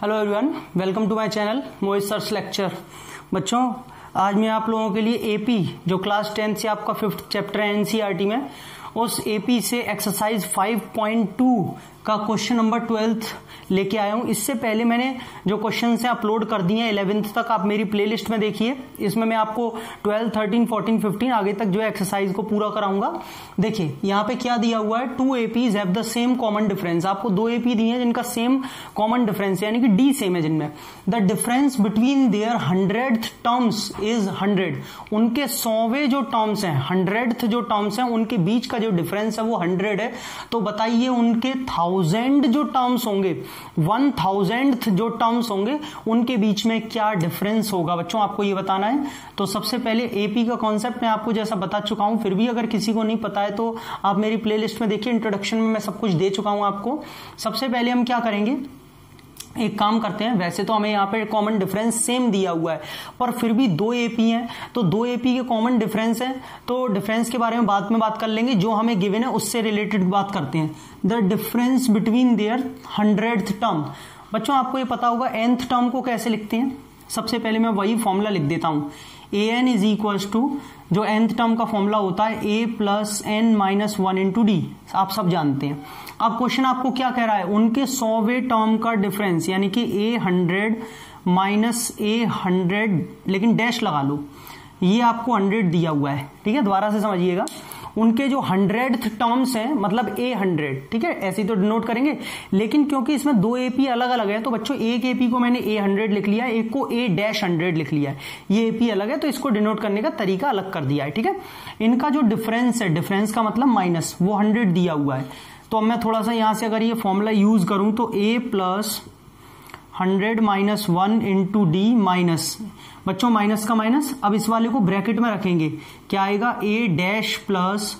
Hello everyone welcome to my channel Mohit search lecture बच्चों, आज मैं आप लोगों के लिए एपी जो क्लास टेंथ से आपका फिफ्थ चैप्टर है एनसीईआरटी में उस एपी से एक्सरसाइज 5.2 का क्वेश्चन नंबर ट्वेल्थ लेके आया हूँ। इससे पहले मैंने जो क्वेश्चन है अपलोड कर दिए हैं इलेवेंथ तक, आप मेरी प्लेलिस्ट में देखिए। इसमें मैं आपको ट्वेल्व थर्टीन फोर्टीन फिफ्टीन आगे तक जो एक्सरसाइज को पूरा कराऊँगा। देखिए, यहाँ पे क्या दिया हुआ है? Two APs have the same common difference आपको दो एपी दिए हैं, जिनका सेम कॉमन डिफरेंस यानी कि डी सेम है जिनमें। The difference between their hundred terms is hundred उनके सौवे जो टर्म्स हैं हंड्रेड जो टर्म्स हैं, उनके बीच का जो डिफरेंस है, वो हंड्रेड है। तो बताइए उनके थाउज़ेंड जो टर्म्स होंगे वन थाउज़ेंड जो टर्म्स होंगे, उनके बीच में क्या डिफरेंस होगा? बच्चों, आपको ये बताना है। तो सबसे पहले एपी का कॉन्सेप्ट मैं आपको जैसा बता चुका हूँ, फिर भी अगर किसी को नहीं पता है तो आप मेरी प्लेलिस्ट में देखिए इंट्रोडक्शन में मैं सब कुछ दे चुका हूँ आपको। सबसे पहले हम क्या करेंगे? एक काम करते हैं, वैसे तो हमें यहाँ पे कॉमन डिफरेंस सेम दिया हुआ है, पर फिर भी दो एपी हैं तो दो एपी के कॉमन डिफरेंस है तो डिफरेंस के बारे में बाद में बात कर लेंगे, जो हमें गिवन है उससे रिलेटेड बात करते हैं। The difference between their hundred term बच्चों, आपको ये पता होगा एंथ टर्म को कैसे लिखते हैं? सबसे पहले मैं वही फॉर्मूला लिख देता हूँ। A n is equal to जो एंथ टर्म का फॉर्मूला होता है a plus n minus one into d आप सब जानते हैं। अब क्वेश्चन आपको क्या कह रहा है? उनके सौवे टर्म का डिफरेंस यानी कि a hundred minus a hundred लेकिन डैश लगा लो। ये आपको हंड्रेड दिया हुआ है। ठीक है? दोबारा से समझिएगा। उनके जो हंड्रेड टर्म्स हैं मतलब ए हंड्रेड, ठीक है? ऐसे तो डिनोट करेंगे। लेकिन क्योंकि इसमें दो एपी अलग अलग है तो बच्चों, एक एपी को मैंने ए हंड्रेड लिख लिया, एक को ए डैश हंड्रेड लिख लिया है। ये एपी अलग है तो इसको डिनोट करने का तरीका अलग कर दिया है, ठीक है? इनका जो डिफरेंस है डिफरेंस का मतलब माइनस वो हंड्रेड दिया हुआ है। तो अब मैं थोड़ा सा यहाँ से अगर ये फॉर्मूला यूज़ करूँ तो a plus hundred minus one into d minus बच्चों माइनस का माइनस अब इस वाले को ब्रैकेट में रखेंगे। क्या आएगा? A dash plus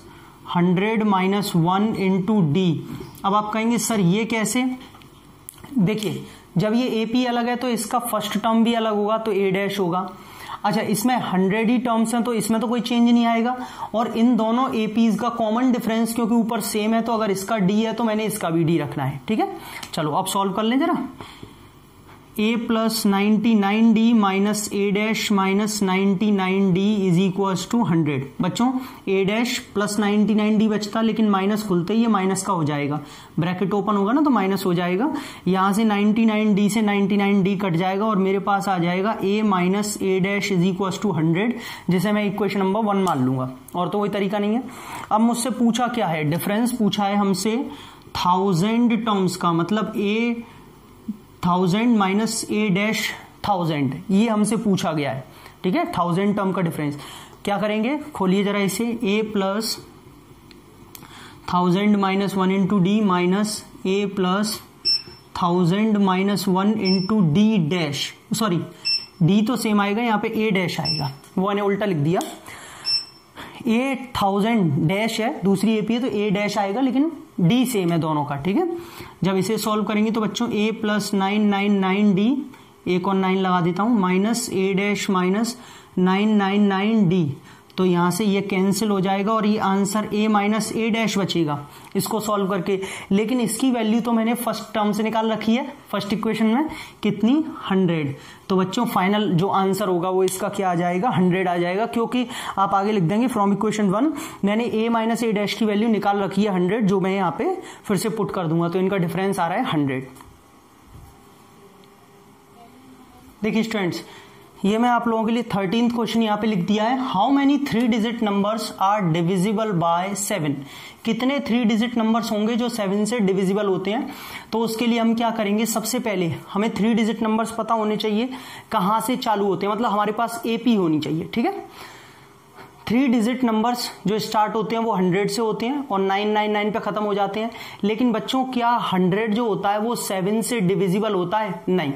hundred minus one into d अब आप कहेंगे, सर, ये कैसे? देखिए, जब ये एपी अलग है तो इसका फ़र्स्ट टर्म भी अलग होगा तो ए डैश होगा। अच्छा इसमें हंड्रेड ही टर्म्स हैं तो इसमें तो कोई चेंज नहीं आएगा। और इन दोनों एपीज का कॉमन डिफरेंस क्योंकि ऊपर सेम है तो अगर इसका डी है तो मैंने इसका भी डी रखना है। ठीक है? चलो, अब सॉल्व कर लें जरा। A plus ninety nine d minus a dash minus ninety nine d is equal to hundred बच्चों a dash plus ninety nine d बचता, लेकिन माइनस खुलते ही ये माइनस का हो जाएगा। ब्रैकेट ओपन होगा ना तो माइनस हो जाएगा। यहाँ से नाइनटी नाइन डी से नाइनटी नाइन डी कट जाएगा और मेरे पास आ जाएगा a minus a dash is equal to hundred जिसे मैं इक्वेशन नंबर वन मान लूँगा। और तो कोई तरीका नहीं है। अब मुझसे पूछा क्या है? डिफरेंस पूछा है हमसे थाउज़ेंड टर्म्स का मतलब a thousand minus a dash thousand ये हमसे पूछा गया है, ठीक है? थाउज़ेंड टर्म का डिफरेंस क्या करेंगे? खोलिए जरा इसे। A plus thousand minus one into d minus a plus thousand minus one into d dash sorry d तो सेम आएगा, यहाँ पे ए डैश आएगा। वो उल्टा लिख दिया। ए थाउज़ेंड डैश है, दूसरी ए पी है तो ए डैश आएगा, लेकिन डी सेम है दोनों का, ठीक है? जब इसे सॉल्व करेंगे तो बच्चों a plus nine nine nine d एक और नाइन लगा देता हूँ minus a dash minus nine nine nine d तो यहाँ से ये कैंसिल हो जाएगा और ये answer a minus a dash बचेगा। इसको सॉल्व करके। लेकिन इसकी वैल्यू तो मैंने फ़र्स्ट टर्म से निकाल रखी है फ़र्स्ट इक्वेशन में। कितनी? हंड्रेड तो बच्चों फाइनल जो आंसर होगा वो इसका क्या आ जाएगा? हंड्रेड आ जाएगा, क्योंकि आप आगे लिख देंगे फ्रॉम इक्वेशन वन मैंने ए माइनस ए डैश की वैल्यू निकाल रखी है हंड्रेड जो मैं यहाँ पे फिर से पुट कर दूँगा। तो इनका डिफरेंस आ रहा है हंड्रेड देखिए स्टूडेंट्स ये मैं आप लोगों के लिए थर्टींथ क्वेश्चन यहाँ पे लिख दिया है। How many three digit numbers are divisible by seven कितने थ्री डिजिट नंबर्स होंगे जो सेवन से डिविजिबल होते हैं? तो उसके लिए हम क्या करेंगे? सबसे पहले हमें थ्री डिजिट नंबर्स पता होने चाहिए। कहाँ से चालू होते हैं? मतलब हमारे पास एपी होनी चाहिए, ठीक है? थ्री डिजिट नंबर्स जो स्टार्ट होते हैं वो हंड्रेड से होते हैं और नाइन नाइन नाइन पे खत्म हो जाते हैं। लेकिन बच्चों, क्या हंड्रेड जो होता है वो सेवन से डिविजिबल होता है? नहीं।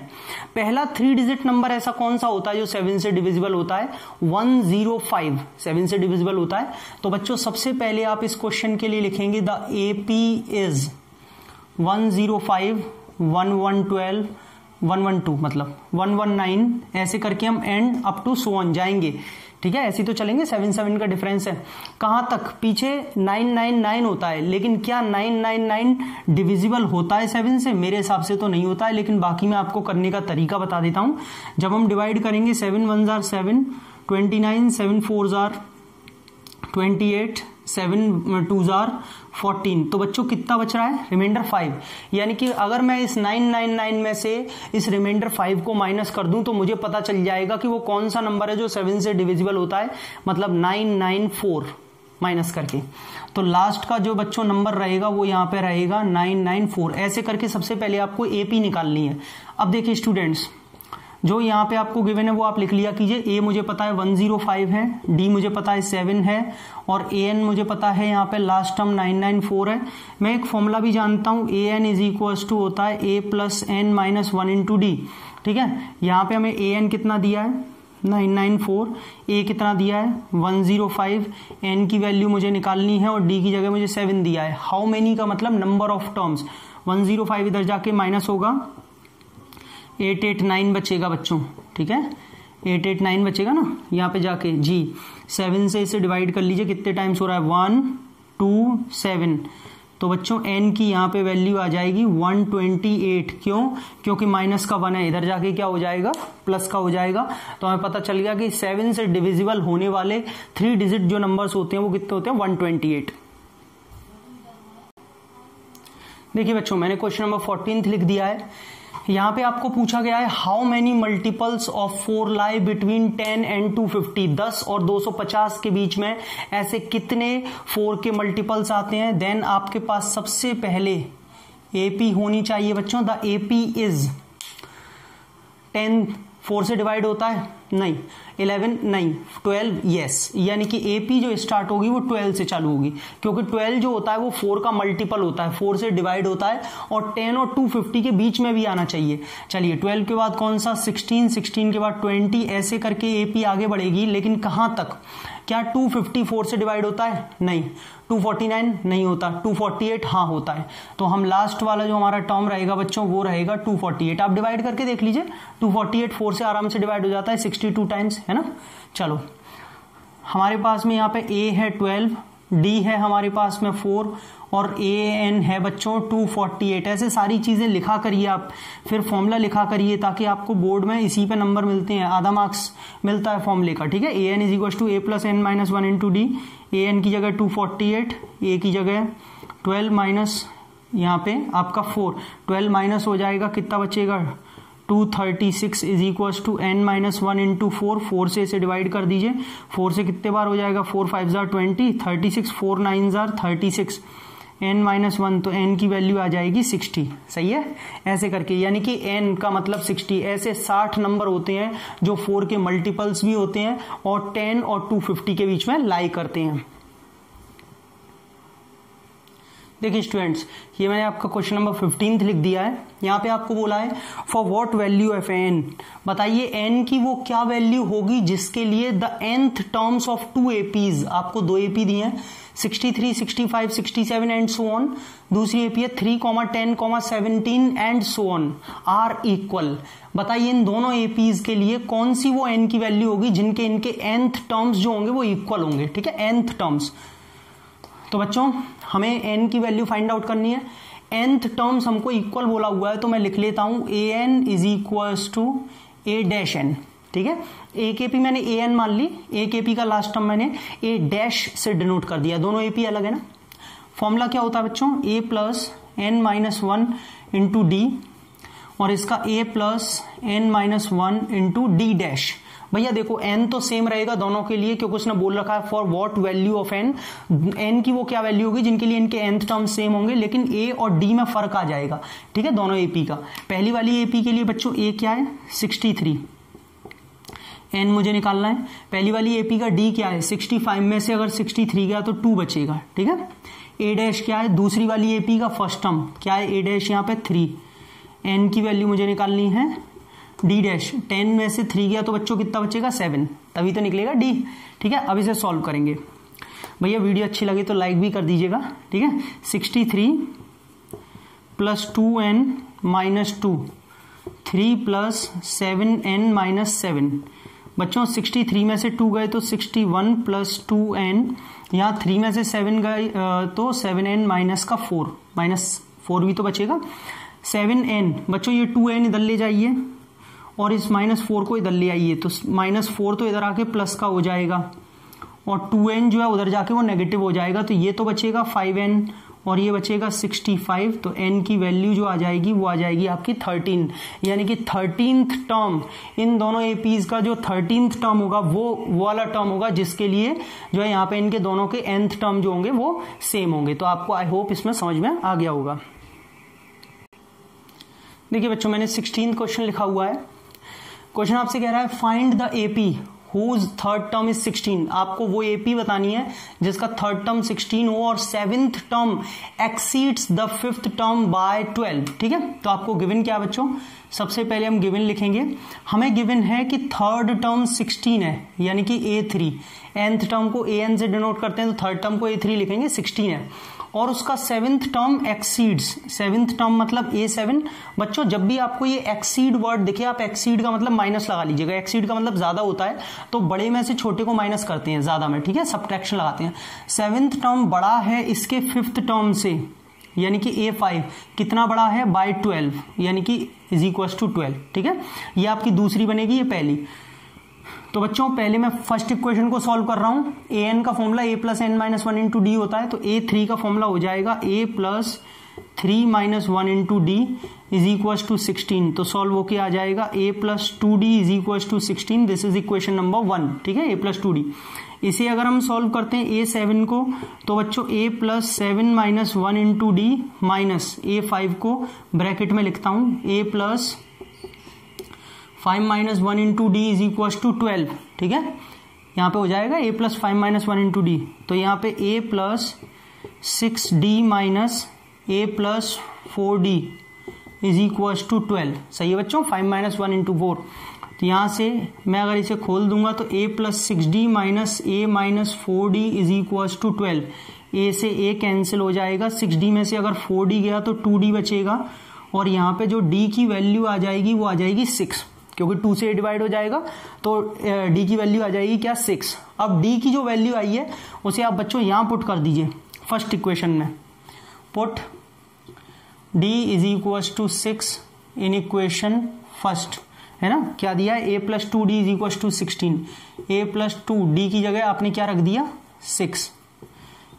पहला थ्री डिजिट नंबर ऐसा कौन सा होता है जो सेवन से डिविजिबल होता है? One zero five. सेवन से डिविजिबल होता है। तो बच्चों, सबसे पहले आप इस क्वेश्चन के लिए लिखेंगे, the A P is one zero five, one one twelve, one one two मतलब वन वन नाइन, ऐसे करके हम end up to so one जाएँगे। ठीक है? ऐसी तो चलेंगे सेवन सेवन का डिफरेंस है। कहाँ तक? पीछे नाइन नाइन नाइन होता है, लेकिन क्या नाइन नाइन नाइन डिविजिबल होता है सेवन से? मेरे हिसाब से तो नहीं होता है, लेकिन बाकी मैं आपको करने का तरीका बता देता हूँ। जब हम डिवाइड करेंगे seven one jar seven twenty nine seven four jar twenty eight seven two जार फोर्टीन तो बच्चों, कितना बच रहा है? रिमाइंडर फाइव यानी कि अगर मैं इस नाइन नाइन नाइन में से इस रिमाइंडर फाइव को माइनस कर दूँ तो मुझे पता चल जाएगा कि वो कौन सा नंबर है जो सेवन से डिविजिबल होता है। मतलब नाइन नाइन फोर माइनस करके। तो लास्ट का जो बच्चों नंबर रहेगा, वो यहाँ पे रहेगा नाइन नाइन फोर ऐसे करके सबसे पहले आपको एपी निकालनी है। अब देखिए स्टूडेंट्स जो यहाँ पे आपको गिवन है, वो आप लिख लिया कीजिए। ए मुझे पता है वन ज़ीरो फाइव है डी मुझे पता है सेवन है, और ए एन मुझे पता है यहाँ पे last term nine nine four है। मैं एक फॉर्मूला भी जानता हूँ a n is equal to होता है a plus n minus one into d ठीक है? यहाँ पे हमें ए एन कितना दिया है? नाइन नाइन फोर ए कितना दिया है? वन ज़ीरो फाइव एन की वैल्यू मुझे निकालनी है, और डी की जगह मुझे सेवन दिया है। हाउ मेनी का मतलब number of terms one zero five इधर जाके माइनस होगा। एट एट नाइन बचेगा बच्चों, ठीक है? एट एट नाइन बचेगा ना? यहाँ पे जाके, जी। सेवन से इसे डिवाइड कर लीजिए, कितने टाइम्स हो रहा है? One, two, seven. तो बच्चों, n की यहाँ पे वैल्यू आ जाएगी 128 क्यों? क्योंकि माइनस का वन है। इधर जाके क्या हो जाएगा? प्लस का हो जाएगा। तो हमें पता चल गया कि सेवन से डिविजिबल होने वाले थ्री डिजिट जो नंबर्स होते हैं, वो कितने होते हैं? 128 देखिए बच्चों, मैंने क्वेश्चन नंबर फोर्टीन लिख दिया है। यहाँ पे आपको पूछा गया है how many multiples of four lie between ten and two fifty दस और दो सौ पचास के बीच में ऐसे कितने फोर के मल्टीपल्स आते हैं? देन आपके पास सबसे पहले एपी होनी चाहिए बच्चों। The AP is ten four से डिवाइड होता है। नहीं इलेवन नहीं ट्वेल्व येस यानी कि एपी जो स्टार्ट होगी वो ट्वेल्व से चालू होगी। क्योंकि ट्वेल्व जो होता है वो फोर का मल्टीपल होता है। फोर से डिवाइड होता है और टेन और टू फिफ्टी के बीच में भी आना चाहिए। चलिए ट्वेल्व के बाद कौन सा? सिक्सटीन सिक्सटीन के बाद ट्वेंटी ऐसे करके ए पी आगे बढ़ेगी। लेकिन कहाँ तक? क्या 254 से डिवाइड होता है? नहीं. 249 नहीं होता. 248 हाँ होता है. तो हम लास्ट वाला जो हमारा टर्म रहेगा बच्चों, वो रहेगा 248 आप डिवाइड करके देख लीजिए. 248 फोर से आराम से डिवाइड हो जाता है 62 टाइम्स है ना? चलो. हमारे पास में यहाँ पे ए है 12 डी है हमारे पास में फोर और ए एन है बच्चों 248 ऐसे सारी चीज़ें लिखा करिए आप, फिर फॉर्मूला लिखा करिए ताकि आपको बोर्ड में इसी पे नंबर मिलते हैं, आधा मार्क्स मिलता है फॉर्मूले का, ठीक है? A n is equal to a plus n minus one into d a n की जगह 248 ए की जगह 12 माइनस यहाँ पे आपका 4 12 माइनस हो जाएगा, कितना बचेगा? 236 is equal to n minus one into four four से इसे डिवाइड कर दीजिए। फोर से कितने बार हो जाएगा? Four five jar twenty thirty six four nine jar thirty six n minus one तो एन की वैल्यू आ जाएगी सिक्सटी सही है? ऐसे करके, यानी कि एन का मतलब सिक्सटी ऐसे साठ नंबर होते हैं, जो फोर के मल्टीपल्स भी होते हैं, और टेन और टू फिफ्टी के बीच में लाई करते हैं। देखिए स्टूडेंट्स ये मैंने आपका क्वेश्चन नंबर फिफ्टीन लिख दिया है। यहाँ पे आपको बोला है for what value of n बताइए एन की वो क्या वैल्यू होगी जिसके लिए the nth terms of two APs आपको दो एपी दिए हैं 63, 65, 67 एंड सो ऑन दूसरी एपी है three comma ten comma seventeen and so on are equal बताइए इन दोनों एपीज के लिए कौन सी वो एन की वैल्यू होगी जिनके इनके एंथ टर्म्स जो होंगे वो इक्वल होंगे ठीक है? एंथ टर्म्स तो बच्चों, हमें एन की वैल्यू फाइंड आउट करनी है। एंथ टर्म्स हमको इक्वल बोला हुआ है तो मैं लिख लेता हूँ a n is equal to a dash n ठीक है? ए के पी मैंने ए एन मान ली ए के पी का लास्ट टर्म मैंने ए डैश से डिनोट कर दिया। दोनों ए पी अलग है ना? फॉर्मूला क्या होता है बच्चों? A plus n minus one into d और इसका a plus n minus one into d dash भैया देखो एन तो सेम रहेगा दोनों के लिए, क्योंकि उसने बोल रखा है for what value of n n की वो क्या वैल्यू होगी, जिनके लिए इनके एंथ टर्म सेम होंगे, लेकिन ए और डी में फ़र्क आ जाएगा। ठीक है, दोनों एपी का। पहली वाली एपी के लिए बच्चों ए क्या है? सिक्सटी थ्री एन मुझे निकालना है। पहली वाली एपी का डी क्या है? 65 में से अगर 63 गया तो टू बचेगा। ठीक है? ए डैश क्या है? दूसरी वाली एपी का फ़र्स्ट टर्म क्या है? ए डैश यहाँ पे थ्री एन की वैल्यू मुझे निकालनी है डी डैश टेन में से थ्री गया तो बच्चों कितना बचेगा? सेवन तभी तो निकलेगा डी ठीक है? अब इसे सॉल्व करेंगे। भैया वीडियो अच्छी लगी तो लाइक भी कर दीजिएगा। ठीक है? Sixty three plus two n minus two three plus seven n minus seven बच्चों 63 में से टू गए तो 61 वन प्लस टू एन यहाँ थ्री में से सेवन गए तो सेवन एन माइनस का फोर माइनस फोर भी तो बचेगा। सेवन एन बच्चों, ये टू एन इधर ले जाइए। और इस माइनस फोर को इधर ले आइए तो माइनस फोर तो इधर आके प्लस का हो जाएगा, और टू एन जो है उधर जाके वो नेगेटिव हो जाएगा तो ये तो बचेगा फाइव एन, और ये बचेगा 65 तो एन की वैल्यू जो आ जाएगी वो आ जाएगी आपकी 13 यानी कि थर्टींथ टर्म, इन दोनों एपीज का जो थर्टींथ टर्म होगा, वो वो वाला टर्म होगा जिसके लिए जो है यहाँ पे इनके दोनों के nth टर्म जो होंगे वो सेम होंगे तो आपको आई होप इसमें समझ में आ गया होगा। देखिए बच्चों, मैंने सिक्सटीन क्वेश्चन लिखा हुआ है क्वेश्चन आपसे कह रहा है find the AP whose third term is 16 आपको वो एपी बतानी है, जिसका थर्ड टर्म 16 हो और seventh term exceeds the fifth term by 12 ठीक है? तो आपको गिवन क्या बच्चों? सबसे पहले हम गिवन लिखेंगे। हमें गिवन है कि थर्ड टर्म 16 है, यानी कि ए थ्री एंथ टर्म को ए एन से डिनोट करते हैं तो थर्ड टर्म को ए थ्री लिखेंगे 16 है। और उसका seventh term exceeds seventh term मतलब ए सेवन बच्चों, जब भी आपको ये एक्सीड वर्ड दिखे, आप एक्सीड का मतलब माइनस लगा लीजिएगा। एक्सीड का मतलब ज़्यादा होता है तो बड़े में से छोटे को माइनस करते हैं ज़्यादा में, ठीक है? सब्ट्रैक्शन लगाते हैं। सेवेंथ टर्म बड़ा है इसके फिफ्थ टर्म से, यानी कि ए फाइव कितना बड़ा है? बाय ट्वेल्व यानी कि इज़ इक्वल टू ट्वेल्व ठीक है? ये आपकी दूसरी बनेगी, ये पहली। तो बच्चों, पहले मैं फ़र्स्ट इक्वेशन को सॉल्व कर रहा हूँ। ए एन का formula a plus n minus one into d होता है तो ए थ्री का फॉर्मूला हो जाएगा। A plus three minus one into d is equal to sixteen तो सॉल्व होके आ जाएगा। A plus two d is equal to sixteen this is equation number one ठीक है? ए प्लस टू डी इसे अगर हम सॉल्व करते हैं ए सेवन को तो बच्चों a plus seven minus one into d minus a five को ब्रैकेट में लिखता हूँ। A plus five minus one into d is equal to twelve, ठीक है? यहाँ पे हो जाएगा a plus five minus one into d. तो यहाँ पे a plus six d minus a plus four d is equal to twelve. सही है बच्चों? Five minus one into four. तो यहाँ से मैं अगर इसे खोल दूँगा तो a plus six d minus a minus four d is equal to twelve. A से ए कैंसिल हो जाएगा। सिक्स डी में से अगर फोर डी गया तो टू डी बचेगा। और यहाँ पे जो डी की वैल्यू आ जाएगी वो आ जाएगी सिक्स। क्योंकि टू से डिवाइड हो जाएगा तो डी की वैल्यू आ जाएगी क्या? सिक्स। अब डी की जो वैल्यू आई है, उसे आप बच्चों यहाँ पुट कर दीजिए, फ़र्स्ट इक्वेशन में। Put d is equal to six in equation first है ना? क्या दिया a plus two d is equal to sixteen a plus two d की जगह आपने क्या रख दिया? Six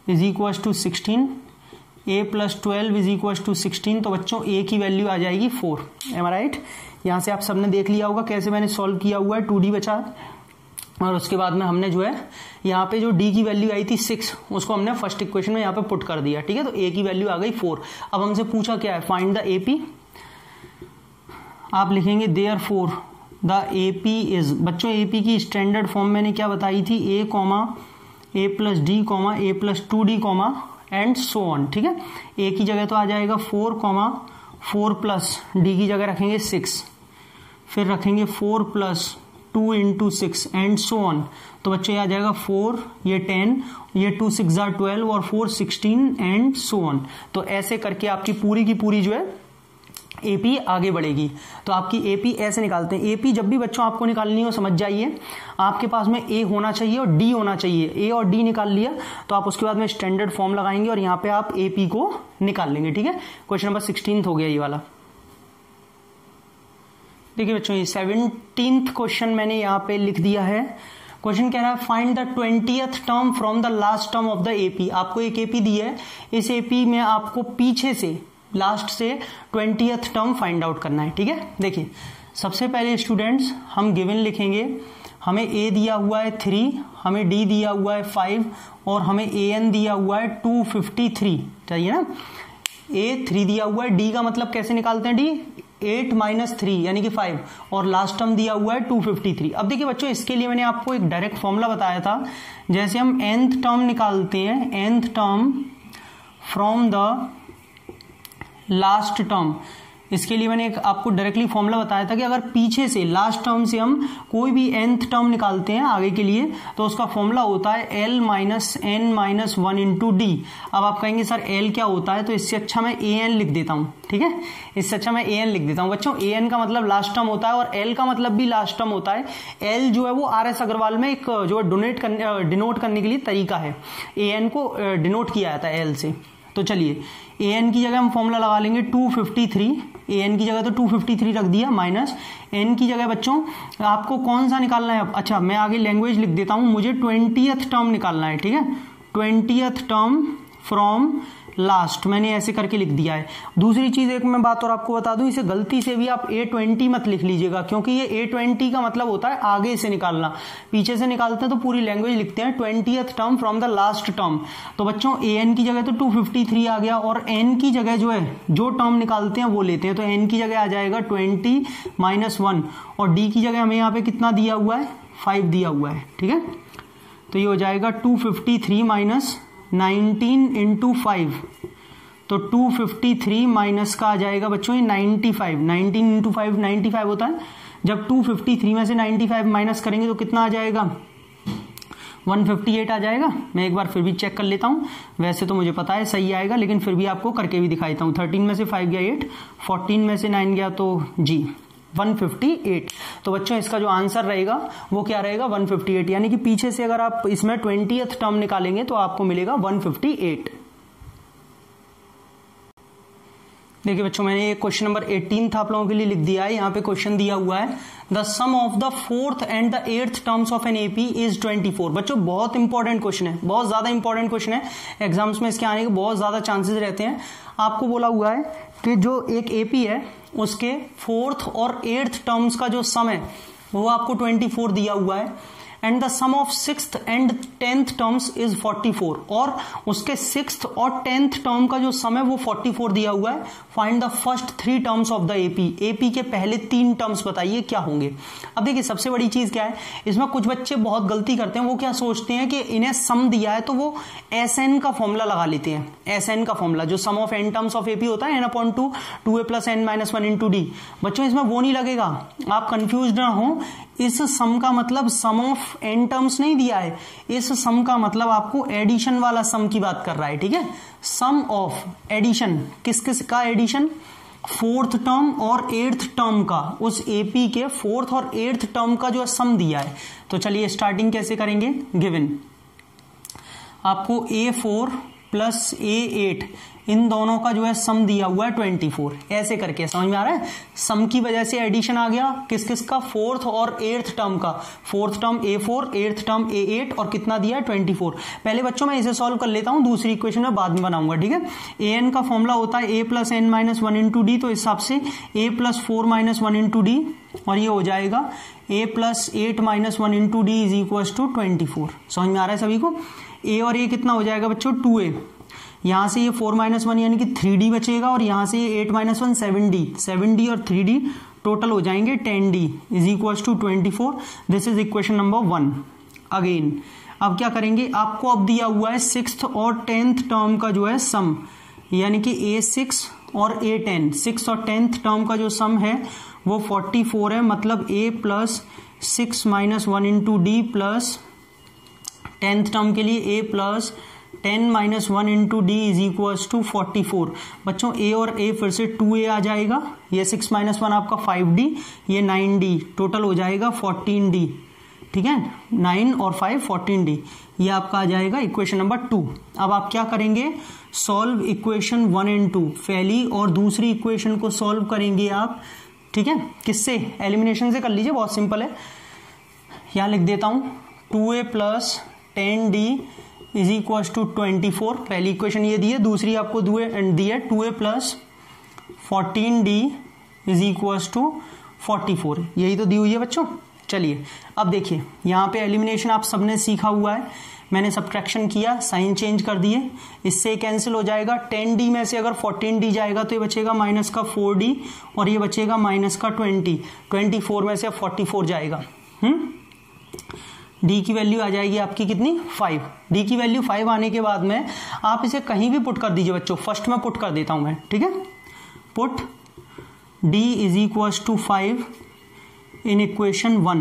is equal to sixteen a plus twelve is equal to sixteen तो बच्चों ए की वैल्यू आ जाएगी फोर एम राइट यहाँ से आप सबने देख लिया होगा कैसे मैंने सॉल्व किया हुआ है टू डी बचा और उसके बाद में हमने जो है यहाँ पे जो डी की वैल्यू आई थी सिक्स उसको हमने फ़र्स्ट इक्वेशन में यहाँ पे पुट कर दिया, ठीक है? तो ए की वैल्यू आ गई फोर अब हमसे पूछा क्या है? फाइंड द एपी आप लिखेंगे therefore the AP is बच्चों एपी की स्टैंडर्ड फॉर्म मैंने क्या बताई थी? A comma a plus d comma a plus two d comma and so on ठीक है? ए की जगह तो आ जाएगा four comma four plus d की जगह रखेंगे सिक्स फिर रखेंगे four plus two into six and so on. तो बच्चों आ जाएगा फोर, ये टेन, ये टू सिक्स जार ट्वेल्व और four sixteen and so on. तो ऐसे करके आपकी पूरी की पूरी जो है एपी आगे बढ़ेगी। तो आपकी एपी ऐसे निकालते हैं। एपी जब भी बच्चों आपको निकालनी हो, समझ जाइए, आपके पास में ए होना चाहिए और डी होना चाहिए। ए और डी निकाल लिया तो आप उसके बाद में स्टैंडर्ड फॉर्म लगाएँगे और यहाँ पे आप एपी को निकाल लेंगे, ठीक है? क्वेश्चन नंबर सिक्सटीन हो गया ये वाला। देखिए बच्चों, ये सेवनटींथ क्वेश्चन मैंने यहाँ पे लिख दिया है। क्वेश्चन कह रहा है find the twentieth term from the last term of the AP आपको एक एपी दी है। इस एपी में आपको पीछे से लास्ट से ट्वेंटियथ टर्म फाइंड आउट करना है, ठीक है? देखिए, सबसे पहले स्टूडेंट्स हम गिवन लिखेंगे। हमें ए दिया हुआ है थ्री हमें डी दिया हुआ है फाइव और हमें ए एन दिया हुआ है टू फिफ्टी थ्री चाहिए ना? ए थ्री दिया हुआ है डी का मतलब कैसे निकालते हैं डी एट माइनस थ्री, यानी कि फाइव, और लास्ट टर्म दिया हुआ है टू फिफ्टी थ्री अब देखिए बच्चों, इसके लिए मैंने आपको एक डायरेक्ट फॉर्मूला बताया था। जैसे हम एंथ टर्म निकालते हैं nth term from the last term इसके लिए मैंने एक आपको डायरेक्टली फॉर्मूला बताया था कि अगर पीछे से लास्ट टर्म से हम कोई भी nth टर्म निकालते हैं आगे के लिए तो उसका फॉर्मूला होता है l minus n minus one into d अब आप कहेंगे, सर एल क्या होता है? तो इससे अच्छा मैं ए एन लिख देता हूँ, ठीक है? इससे अच्छा मैं ए एन लिख देता हूँ। बच्चों ए एन का मतलब लास्ट टर्म होता है और एल का मतलब भी लास्ट टर्म होता है। एल जो है वो आर एस अग्रवाल में एक, जो है डोनेट करने डिनोट करने के लिए तरीका है। ए एन को डिनोट किया जाता है एल से। तो चलिए ए एन की जगह हम फॉर्मूला लगा लेंगे 253 ए एन की जगह तो 253 रख दिया माइनस एन की जगह बच्चों, आपको कौन सा निकालना है? अच्छा मैं आगे लैंग्वेज लिख देता हूँ, मुझे ट्वेंटियथ टर्म निकालना है, ठीक है? ट्वेंटियथ टर्म फ्रॉम लास्ट, मैंने ऐसे करके लिख दिया है। दूसरी चीज़ एक मैं बात और आपको बता दूँ, इसे गलती से भी आप ए ट्वेंटी मत लिख लीजिएगा, क्योंकि ये ए ट्वेंटी का मतलब होता है आगे से निकालना। पीछे से निकालते हैं तो पूरी लैंग्वेज लिखते हैं twenty term from the last term तो बच्चों ए एन की जगह तो टू फिफ्टी थ्री आ गया, और एन की जगह जो है, जो टर्म निकालते हैं वो लेते हैं। तो एन की जगह आ जाएगा ट्वेंटी माइनस वन और डी की जगह हमें यहाँ पे कितना दिया हुआ है? फाइव दिया हुआ है, ठीक है? तो ये हो जाएगा two fifty three minus nineteen into five तो 253 माइनस का आ जाएगा बच्चों ये 95 19 इंटू फाइव नाइन्टी होता है। जब 253 में से 95 माइनस करेंगे तो कितना आ जाएगा? 158 आ जाएगा। मैं एक बार फिर भी चेक कर लेता हूँ। वैसे तो मुझे पता है सही आएगा, लेकिन फिर भी आपको करके भी दिखाता हूँ। 13 में से 5 गया 8 14 में से 9 गया तो जी। 158 तो बच्चों, इसका जो आंसर रहेगा, वो क्या रहेगा? 158 यानी कि पीछे से अगर आप इसमें ट्वेंटी टर्म निकालेंगे तो आपको मिलेगा 158 देखिए बच्चों, मैंने ये क्वेश्चन नंबर 18 था आप लोगों के लिए लिख दिया है, यहाँ पे क्वेश्चन दिया हुआ है। The sum of the fourth and the eighth terms of an AP is 24 बच्चों, बहुत इंपॉर्टेंट क्वेश्चन है, बहुत ज़्यादा इंपॉर्टेंट क्वेश्चन है। एग्ज़ाम्स में इसके आने के बहुत ज़्यादा चांसेस रहते हैं। आपको बोला हुआ है कि जो एक एपी है उसके फोर्थ और एट्थ टर्म्स का जो सम है, वो आपको 24 दिया हुआ है। And the sum of six and tenth terms is 44 और उसके सिक्स और टेंथ टर्म का जो सम है, वो 44 दिया हुआ है। Find the first three terms of the AP AP के पहले तीन टर्म्स बताइए, क्या होंगे? अब देखिए, सबसे बड़ी चीज़ क्या है? इसमें कुछ बच्चे बहुत गलती करते हैं। वो क्या सोचते हैं कि इन्हें सम दिया है तो वो एस एन का फॉर्मूला लगा लेते हैं। एस एन का फॉर्मूला जो sum of n terms of AP होता है n upon two two a plus n minus one into d बच्चों, इसमें वो नहीं लगेगा। आप कंफ्यूज ना हो। इस सम का मतलब सम ऑफ़ एन टर्म्स नहीं दिया है। इस सम का मतलब आपको एडिशन वाला सम की बात कर रहा है, ठीक है? सम ऑफ़ एडिशन किस किस का एडिशन फोर्थ टर्म और एट्थ टर्म का। उस एपी के फोर्थ और एट्थ टर्म का जो सम दिया है। तो चलिए स्टार्टिंग कैसे करेंगे? गिवन आपको a four plus a eight इन दोनों का जो है सम दिया हुआ है ट्वेंटी फोर ऐसे करके, समझ में आ रहा है? सम की वजह से एडिशन आ गया। किस किस का फोर्थ और एर्थ टर्म का। Fourth term a four eighth term a eight और कितना दिया है? ट्वेंटी फोर पहले बच्चों, मैं इसे सॉल्व कर लेता हूँ, दूसरी इक्वेशन में बाद में बनाऊँगा, ठीक है? ए एन का फॉर्मूला होता है a plus n minus one into d तो इस हिसाब से a plus four minus one into d और ये हो जाएगा a plus eight minus one into d is equal to twenty four समझ में आ रहा है सभी को? ए और ए कितना हो जाएगा बच्चों? टू ए यहाँ से ये फोर माइनस वन यानी कि थ्री डी बचेगा और यहाँ से ये eight minus one seven d seven d और थ्री डी टोटल हो जाएँगे ten d is equal to twenty four this is equation number one again अब क्या करेंगे? आपको अब दिया हुआ है सिक्स और टेंथ टर्म का जो है सम यानी कि ए सिक्स और ए टेन सिक्स और टेंथ टर्म का जो सम है, वो फोर्टी फोर है। मतलब a plus six minus one into d plus tenth term के लिए a plus ten minus one into d is equal to forty four बच्चों ए और ए फिर से टू ए आ जाएगा। ये सिक्स माइनस वन आपका फाइव डी ये नाइन डी टोटल हो जाएगा फोर्टीन डी ठीक है? नाइन और फाइव फोर्टीन डी ये आपका आ जाएगा इक्वेशन नंबर टू अब आप क्या करेंगे? Solve equation one and two पहली और दूसरी इक्वेशन को सॉल्व करेंगे आप। ठीक है? किससे? एलिमिनेशन से कर लीजिए, बहुत सिंपल है। यहाँ लिख देता हूँ। Two a plus ten d is equal to twenty four. पहली इक्वेशन ये दी है, दूसरी आपको एंड दी है two a plus fourteen d is equal to forty four यही तो दी हुई है बच्चों। चलिए, अब देखिए, यहाँ पे एलिमिनेशन आप सबने सीखा हुआ है। मैंने सब्ट्रैक्शन किया साइन चेंज कर दिए। इससे कैंसिल हो जाएगा। टेन डी में से अगर फोर्टीन डी जाएगा तो ये बचेगा माइनस का फोर डी और ये बचेगा माइनस का ट्वेंटी ट्वेंटी फोर में से फोर्टी फोर जाएगा। हम्म? डी की वैल्यू आ जाएगी आपकी कितनी? फाइव डी की वैल्यू फाइव आने के बाद में आप इसे कहीं भी पुट कर दीजिए बच्चों। फ़र्स्ट में पुट कर देता हूँ मैं, ठीक है? Put d is equal to five in equation one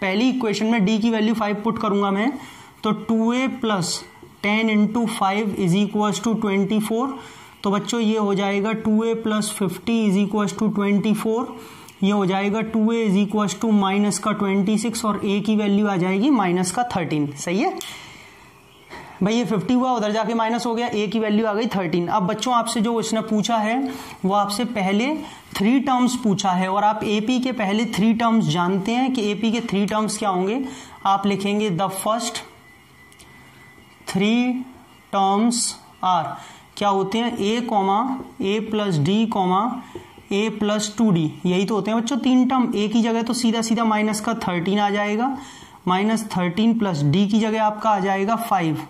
पहली इक्वेशन में डी की वैल्यू फाइव पुट करूँगा मैं तो two a plus ten into five is equal to twenty four तो बच्चों, ये हो जाएगा two a plus fifty is equal to twenty four ये हो जाएगा two a is equal to minus का ट्वेंटी सिक्स और ए की वैल्यू आ जाएगी माइनस का थर्टीन। सही है? भाई ये 50 हुआ, उधर जाके माइनस हो गया, ए की वैल्यू आ गई 13 अब बच्चों, आपसे जो उसने पूछा है, वो आपसे पहले थ्री टर्म्स पूछा है और आप एपी के पहले थ्री टर्म्स जानते हैं कि एपी के थ्री टर्म्स क्या होंगे। आप लिखेंगे the first three terms are क्या होते हैं? A comma a plus d comma a plus two d यही तो होते हैं बच्चों तीन टर्म ए की जगह तो सीधा सीधा माइनस का थर्टीन आ जाएगा। माइनस थर्टीन प्लस डी की जगह आपका आ जाएगा फाइव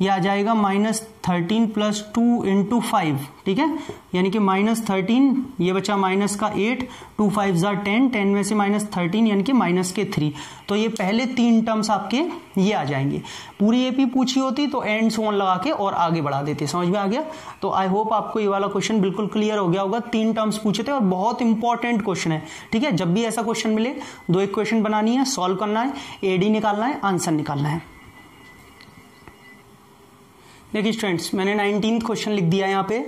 ये आ जाएगा minus thirteen plus two into five, ठीक है? यानी कि माइनस थर्टीन, ये बचा माइनस का एट, टू फाइव जार टेन टेन में से माइनस थर्टीन, यानी कि माइनस के थ्री। तो ये पहले तीन टर्म्स आपके ये आ जाएँगे। पूरी एपी पूछी होती तो एंड सोन लगा के और आगे बढ़ा देते, समझ में आ गया? तो आई होप आपको ये वाला क्वेश्चन बिल्कुल क्लियर हो गया होगा। तीन टर्म्स पूछे थे और बहुत इंपॉर्टेंट क्वेश्चन है, ठीक है? जब भी ऐसा क्वेश्चन मिले, दो एक क्वेश्चन बनानी है, सॉल्व करना है एडी निकालना है, आंसर निकालना है। देखिए स्टूडेंट्स मैंने नाइनटीन क्वेश्चन लिख दिया यहाँ पे।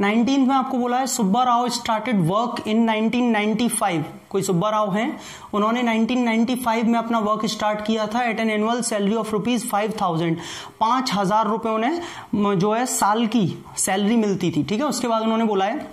नाइनटीन में आपको बोला है, Subba Rao started work in 1995 कोई सुब्बा राव हैं? उन्होंने 1995 में अपना वर्क स्टार्ट किया था at an annual salary of rupees five thousand पाँच हज़ार रुपये उन्हें जो है साल की सैलरी मिलती थी, ठीक है? उसके बाद उन्होंने बोला है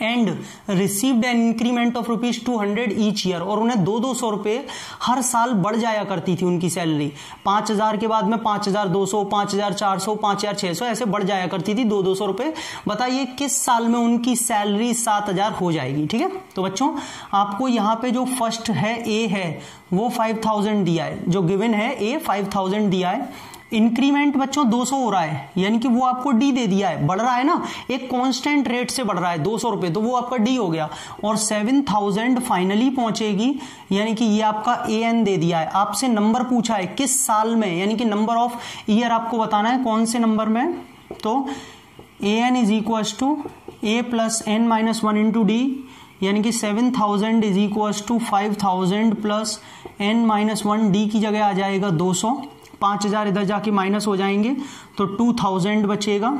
and received an increment of rupees two hundred each year और उन्हें दो दो सौ रुपए हर साल बढ़ जाया करती थी उनकी सैलरी पाँच हज़ार के बाद में पाँच हज़ार दो सौ, पाँच हज़ार चार सौ, पाँच हज़ार छह सौ ऐसे बढ़ जाया करती थी दो दो सौ रुपए बताइए किस साल में उनकी सैलरी सात हज़ार हो जाएगी, ठीक है? तो बच्चों, आपको यहाँ पे जो फ़र्स्ट है ए है, वो फाइव थाउज़ेंड दिया है जो गिवन है ए फाइव थाउज़ेंड दिया है इंक्रीमेंट बच्चों 200 हो रहा है। यानी कि वो आपको डी दे दिया है। बढ़ रहा है ना? एक कांस्टेंट रेट से बढ़ रहा है, दो सौ रुपए तो वो आपका डी हो गया। और 7000 फाइनली पहुंचेगी। यानी कि ये आपका ए एन दे दिया है। आपसे नंबर पूछा है, किस साल में? यानी कि नंबर ऑफ़ ईयर आपको बताना है, कौन से नंबर में? तो a n is equal to a plus n minus one into d यानी कि seven thousand is equal to five thousand plus n minus one d की जगह आ जाएगा दो सौ। पाँच हज़ार इधर जाके माइनस हो जाएँगे तो टू थाउज़ेंड बचेगा।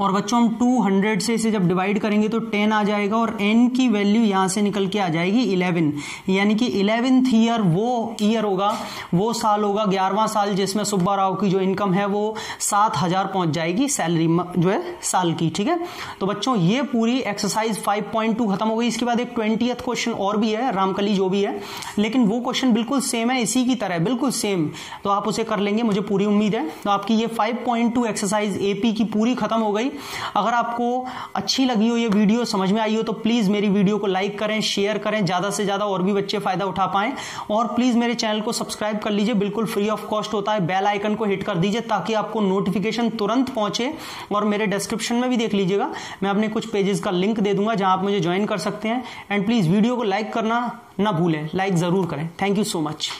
और बच्चों, हम 200 से इसे जब डिवाइड करेंगे तो 10 आ जाएगा और n की वैल्यू यहाँ से निकल के आ जाएगी 11 यानी कि इलेवेंथ ईयर वो ईयर होगा, वो साल होगा, ग्यारहवां साल जिसमें सुब्बा राव की जो इनकम है वो सात हज़ार पहुँच जाएगी सैलरी जो है, साल की, ठीक है? तो बच्चों, ये पूरी एक्सरसाइज 5.2 खत्म हो गई। इसके बाद एक ट्वेंटी क्वेश्चन और भी है, रामकली जो भी है। लेकिन वो क्वेश्चन बिल्कुल सेम है, इसी की तरह, बिल्कुल सेम तो आप उसे कर लेंगे, मुझे पूरी उम्मीद है। तो आपकी ये फाइव एक्सरसाइज एपी की पूरी खत्म हो गई। अगर आपको अच्छी लगी हो ये वीडियो, समझ में आई हो तो प्लीज़ मेरी वीडियो को लाइक करें शेयर करें, ज़्यादा से ज़्यादा और भी बच्चे फ़ायदा उठा पाएँ। और प्लीज़ मेरे चैनल को सब्सक्राइब कर लीजिए, बिल्कुल फ्री ऑफ़ कॉस्ट होता है। बेल आइकन को हिट कर दीजिए, ताकि आपको नोटिफिकेशन तुरंत पहुँचे। और मेरे डिस्क्रिप्शन में भी देख लीजिएगा। मैं अपने कुछ पेजेस का लिंक दे दूँगा, जहाँ आप मुझे ज्वाइन कर सकते हैं। एंड प्लीज़ वीडियो को लाइक करना ना भूलें। लाइक ज़रूर करें। Thank you so much